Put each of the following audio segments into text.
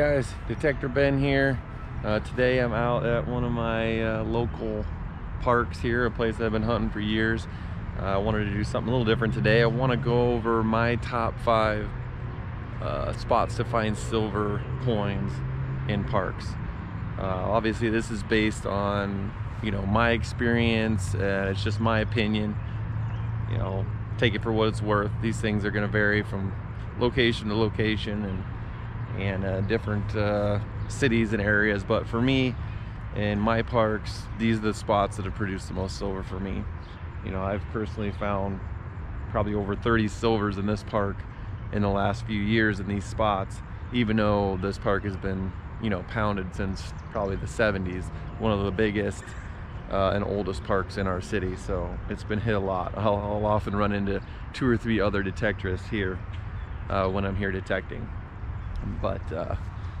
Guys, Detector Ben here. Uh, today I'm out at one of my uh, local parks here, a place I've been hunting for years. Uh, I wanted to do something a little different today. I want to go over my top five uh, spots to find silver coins in parks. Uh, obviously this is based on, you know, my experience and it's just my opinion. You know, take it for what it's worth. These things are going to vary from location to location and and uh, different uh, cities and areas. But for me, in my parks, these are the spots that have produced the most silver for me. You know, I've personally found probably over 30 silvers in this park in the last few years in these spots, even though this park has been, you know, pounded since probably the 70s, one of the biggest uh, and oldest parks in our city. So it's been hit a lot. I'll, I'll often run into two or three other detectorists here uh, when I'm here detecting but uh,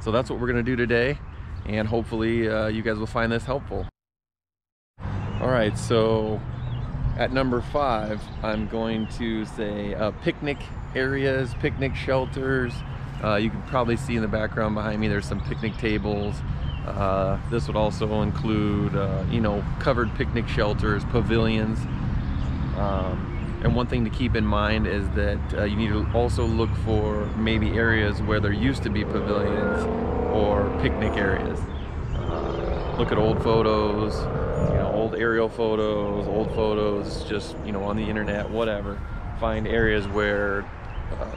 so that's what we're gonna do today and hopefully uh, you guys will find this helpful. All right so at number five I'm going to say uh, picnic areas picnic shelters. Uh, you can probably see in the background behind me there's some picnic tables. Uh, this would also include uh, you know covered picnic shelters pavilions. Um, and one thing to keep in mind is that uh, you need to also look for maybe areas where there used to be pavilions or picnic areas. Uh, look at old photos, you know, old aerial photos, old photos, just, you know, on the internet, whatever. Find areas where uh,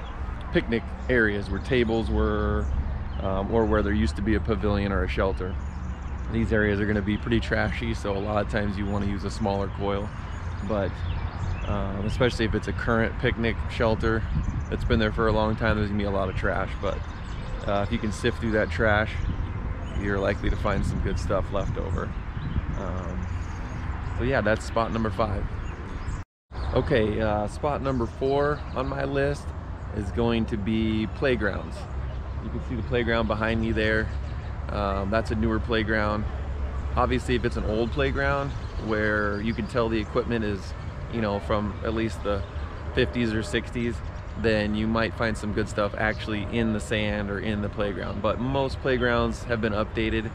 picnic areas where tables were um, or where there used to be a pavilion or a shelter. These areas are going to be pretty trashy, so a lot of times you want to use a smaller coil. But um, especially if it's a current picnic shelter. That's been there for a long time. There's gonna be a lot of trash but uh, if you can sift through that trash you're likely to find some good stuff left over. Um, so yeah that's spot number five. Okay uh, spot number four on my list is going to be playgrounds. You can see the playground behind me there. Um, that's a newer playground. Obviously if it's an old playground where you can tell the equipment is you know, from at least the 50s or 60s, then you might find some good stuff actually in the sand or in the playground. But most playgrounds have been updated,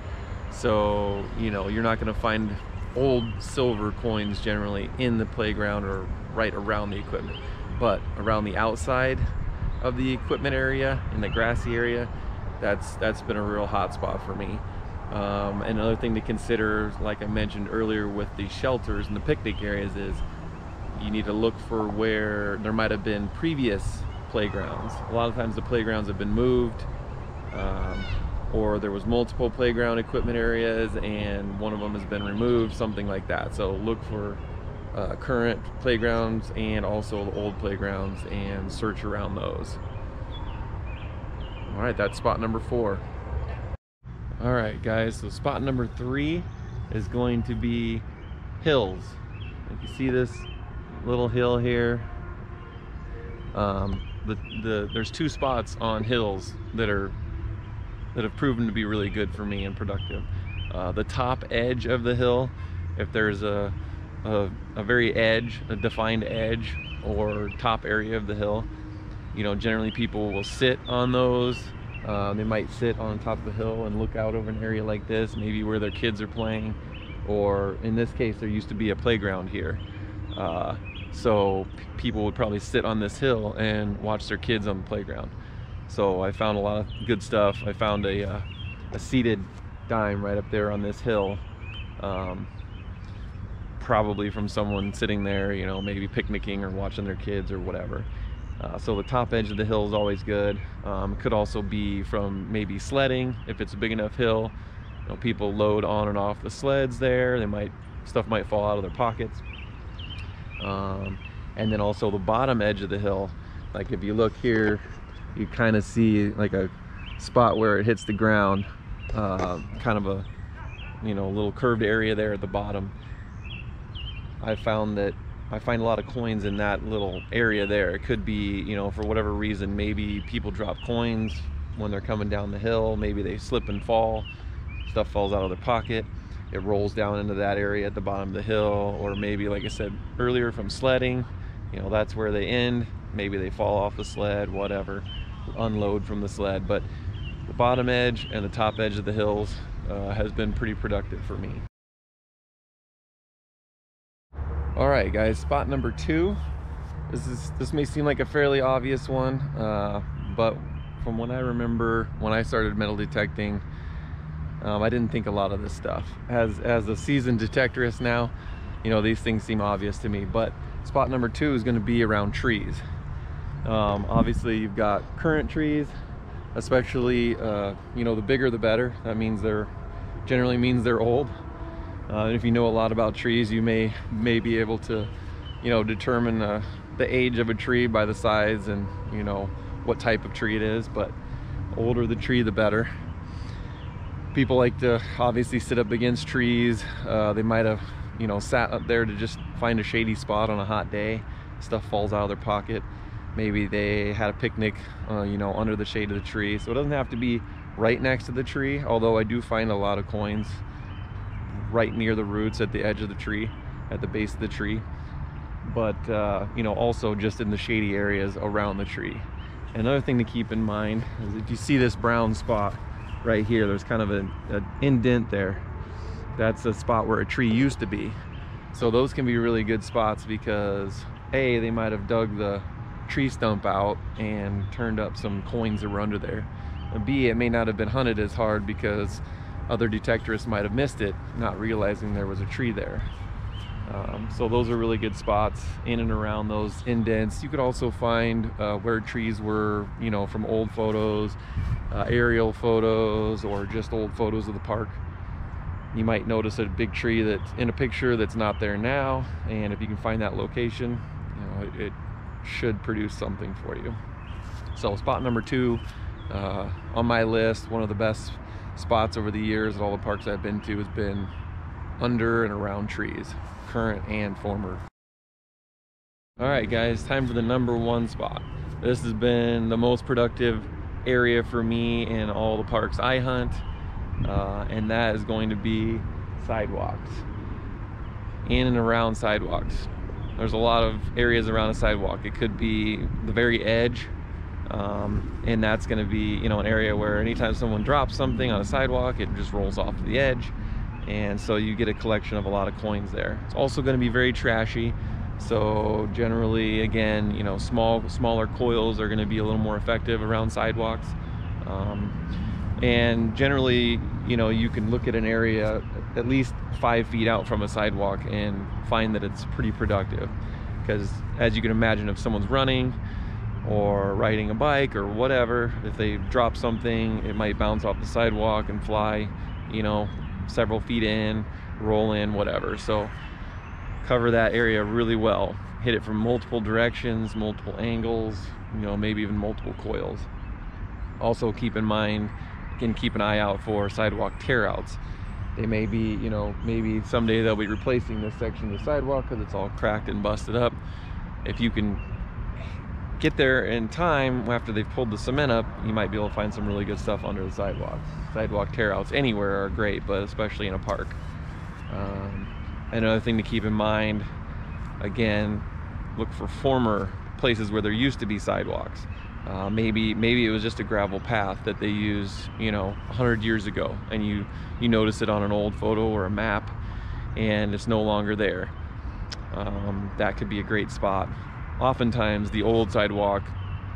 so you know you're not going to find old silver coins generally in the playground or right around the equipment. But around the outside of the equipment area, in the grassy area, that's that's been a real hot spot for me. Um, another thing to consider, like I mentioned earlier with the shelters and the picnic areas is you need to look for where there might have been previous playgrounds. A lot of times the playgrounds have been moved um, or there was multiple playground equipment areas and one of them has been removed, something like that. So look for uh, current playgrounds and also the old playgrounds and search around those. All right, that's spot number four. All right, guys, so spot number three is going to be hills. If you see this little hill here. Um, the, the, there's two spots on hills that are that have proven to be really good for me and productive. Uh, the top edge of the hill, if there's a, a, a very edge, a defined edge or top area of the hill, you know, generally people will sit on those. Uh, they might sit on top of the hill and look out over an area like this, maybe where their kids are playing, or in this case, there used to be a playground here. Uh, so people would probably sit on this hill and watch their kids on the playground. So I found a lot of good stuff. I found a, uh, a seated dime right up there on this hill. Um, probably from someone sitting there, you know, maybe picnicking or watching their kids or whatever. Uh, so the top edge of the hill is always good. Um, could also be from maybe sledding if it's a big enough hill. You know, people load on and off the sleds there. They might stuff might fall out of their pockets um, and then also the bottom edge of the hill like if you look here you kind of see like a spot where it hits the ground uh, kind of a you know little curved area there at the bottom. I found that I find a lot of coins in that little area there. It could be you know for whatever reason maybe people drop coins when they're coming down the hill maybe they slip and fall stuff falls out of their pocket it rolls down into that area at the bottom of the hill or maybe like I said earlier from sledding you know that's where they end maybe they fall off the sled whatever unload from the sled but the bottom edge and the top edge of the hills uh, has been pretty productive for me. All right, guys, spot number two. This is this may seem like a fairly obvious one, uh, but from what I remember when I started metal detecting, um, I didn't think a lot of this stuff. As as a seasoned detectorist now, you know these things seem obvious to me. But spot number two is going to be around trees. Um, obviously, you've got current trees, especially uh, you know the bigger the better. That means they're generally means they're old. Uh, if you know a lot about trees, you may may be able to, you know, determine uh, the age of a tree by the size and you know what type of tree it is. But older the tree, the better. People like to obviously sit up against trees. Uh, they might have, you know, sat up there to just find a shady spot on a hot day. Stuff falls out of their pocket. Maybe they had a picnic, uh, you know, under the shade of the tree. So it doesn't have to be right next to the tree, although I do find a lot of coins right near the roots at the edge of the tree, at the base of the tree. But, uh, you know, also just in the shady areas around the tree. Another thing to keep in mind is if you see this brown spot right here, there's kind of an, indent there. That's a spot where a tree used to be. So those can be really good spots because A, they might have dug the tree stump out and turned up some coins that were under there. And B, it may not have been hunted as hard because other detectorists might have missed it, not realizing there was a tree there. Um, so those are really good spots in and around those indents. You could also find uh, where trees were, you know, from old photos, uh, aerial photos, or just old photos of the park. You might notice a big tree that's in a picture that's not there now, and if you can find that location, you know, it, it should produce something for you. So spot number two uh, on my list, one of the best spots over the years at all the parks I've been to has been under and around trees, current and former. All right, guys, time for the number one spot. This has been the most productive area for me in all the parks I hunt, uh, and that is going to be sidewalks. In and around sidewalks. There's a lot of areas around a sidewalk. It could be the very edge um, and that's going to be you know an area where anytime someone drops something on a sidewalk it just rolls off the edge and so you get a collection of a lot of coins there. It's also going to be very trashy. So generally again you know small smaller coils are going to be a little more effective around sidewalks. Um, and generally you know you can look at an area at least five feet out from a sidewalk and find that it's pretty productive. Because as you can imagine if someone's running or riding a bike or whatever if they drop something it might bounce off the sidewalk and fly you know several feet in roll in whatever. So cover that area really well. Hit it from multiple directions multiple angles you know maybe even multiple coils. Also keep in mind can keep an eye out for sidewalk tearouts they may be you know maybe someday they'll be replacing this section of the sidewalk because it's all cracked and busted up. If you can get there in time after they've pulled the cement up, you might be able to find some really good stuff under the sidewalks. Sidewalk tearouts anywhere are great, but especially in a park. Um, another thing to keep in mind, again, look for former places where there used to be sidewalks. Uh, maybe maybe it was just a gravel path that they used, you know, 100 years ago, and you you notice it on an old photo or a map, and it's no longer there. Um, that could be a great spot oftentimes the old sidewalk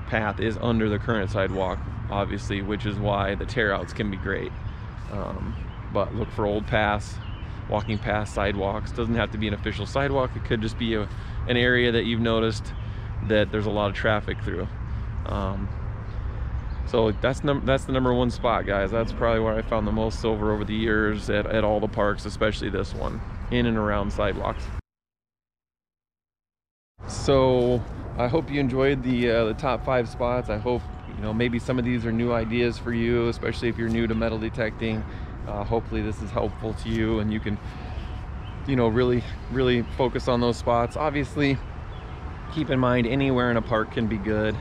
path is under the current sidewalk, obviously, which is why the tearouts can be great. Um, but look for old paths, walking past sidewalks. Doesn't have to be an official sidewalk. It could just be a, an area that you've noticed that there's a lot of traffic through. Um, so that's num that's the number one spot, guys. That's probably where I found the most silver over the years at, at all the parks, especially this one, in and around sidewalks. So I hope you enjoyed the uh, the top five spots. I hope you know maybe some of these are new ideas for you, especially if you're new to metal detecting. Uh, hopefully this is helpful to you and you can you know really really focus on those spots. Obviously, keep in mind anywhere in a park can be good.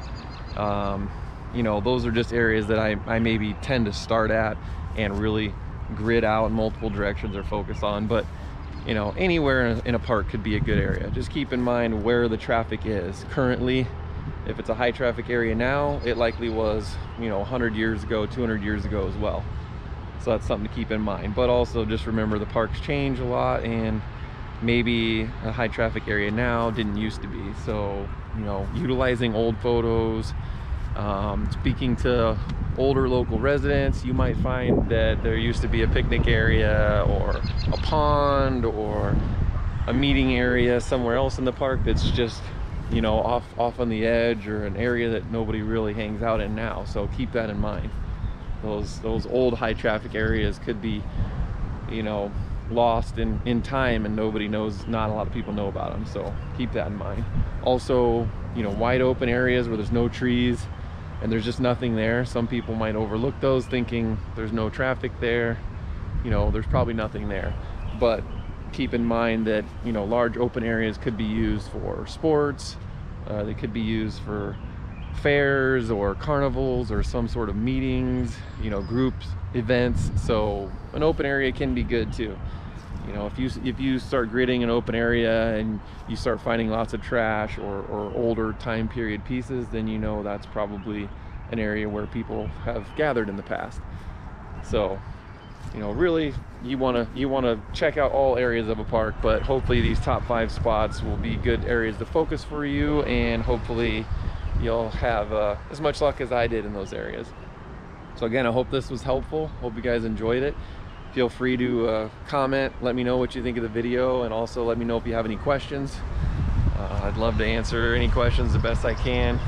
Um, you know those are just areas that I, I maybe tend to start at and really grid out in multiple directions or focus on. But you know, anywhere in a, park could be a good area. Just keep in mind where the traffic is. Currently, if it's a high traffic area now, it likely was, you know, 100 years ago, 200 years ago as well. So that's something to keep in mind. But also just remember the parks change a lot and maybe a high traffic area now didn't used to be. So, you know, utilizing old photos, um, speaking to older local residents, you might find that there used to be a picnic area or a pond or a meeting area somewhere else in the park that's just you know off off on the edge or an area that nobody really hangs out in now. So keep that in mind. Those those old high traffic areas could be you know lost in in time and nobody knows not a lot of people know about them. So keep that in mind. Also you know wide open areas where there's no trees and there's just nothing there. Some people might overlook those thinking there's no traffic there. You know there's probably nothing there. But keep in mind that you know large open areas could be used for sports uh, they could be used for fairs or carnivals or some sort of meetings you know groups events. So an open area can be good too you know if you if you start gridding an open area and you start finding lots of trash or, or older time period pieces then you know that's probably an area where people have gathered in the past. So you know really you want to you want to check out all areas of a park but hopefully these top five spots will be good areas to focus for you and hopefully you'll have uh, as much luck as I did in those areas. So again I hope this was helpful. Hope you guys enjoyed it feel free to uh, comment let me know what you think of the video and also let me know if you have any questions. Uh, I'd love to answer any questions the best I can.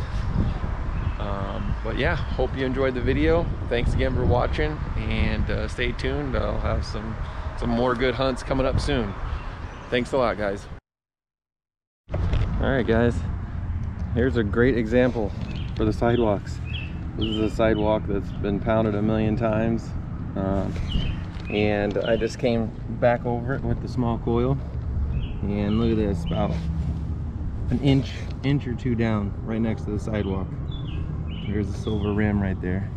Um, but yeah hope you enjoyed the video. Thanks again for watching and uh, stay tuned. I'll have some some more good hunts coming up soon. Thanks a lot guys. All right guys. Here's a great example for the sidewalks. This is a sidewalk that's been pounded a million times. Um, and I just came back over it with the small coil and look at this about an inch inch or two down right next to the sidewalk there's the silver rim right there.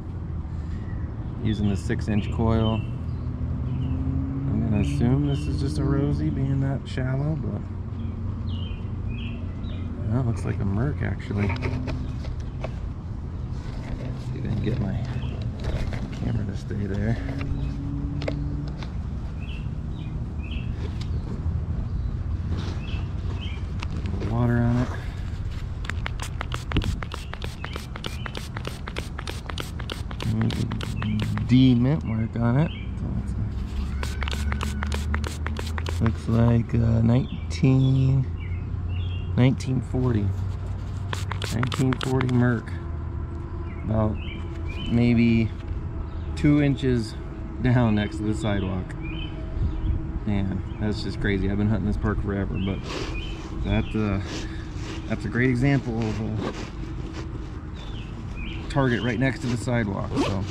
Using the six inch coil. I'm gonna assume this is just a Rosie being that shallow, but that looks like a Merc actually. See if I can get my camera to stay there. Water on it. D mint mark on it. looks like uh, 19, 1940. 1940 Merc. About maybe two inches down next to the sidewalk. Man, that's just crazy. I've been hunting this park forever, but that uh, that's a great example of a target right next to the sidewalk. So